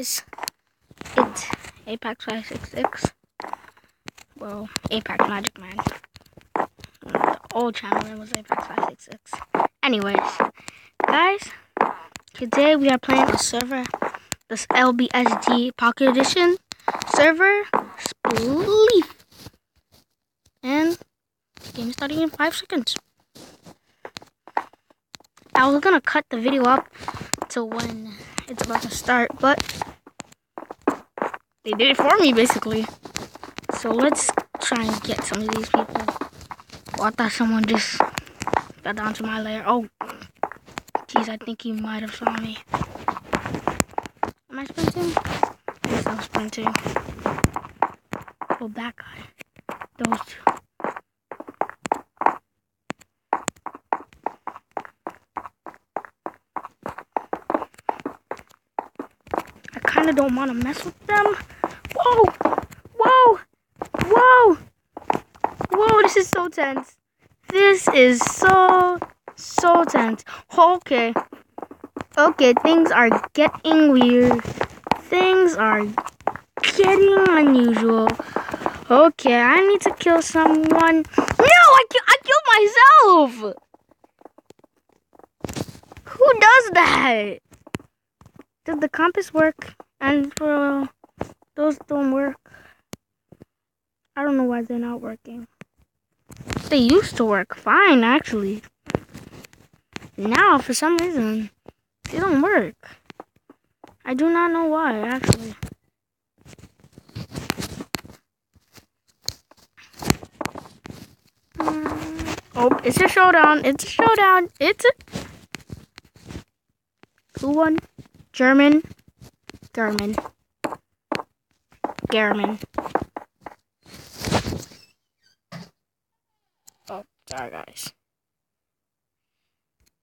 It's Apex 566. Well, Apex Magic Man. The old channel name was Apex 566. Anyways, guys, today we are playing a server, this LBSG Pocket Edition server, Spleef. And game is starting in 5 seconds. I was gonna cut the video up to when it's about to start, but they did it for me basically. So let's try and get some of these people. Oh, I thought someone just got down to my lair. Oh, jeez, I think he might have saw me. Am I sprinting? Yes, I'm sprinting. Oh, that guy. Those two. I kind of don't want to mess with them. Whoa! Whoa! Whoa! Whoa, this is so tense. This is so, so tense. Okay. Okay, things are getting weird. Things are getting unusual. Okay, I need to kill someone. No, I, ki- I killed myself! Who does that? Did the compass work? And for those don't work. I don't know why they're not working. They used to work fine, actually. Now, for some reason, they don't work. I do not know why, actually. Mm, Oh, it's a showdown. It's a showdown. It's a. Who won? German. German. German. Oh, sorry guys.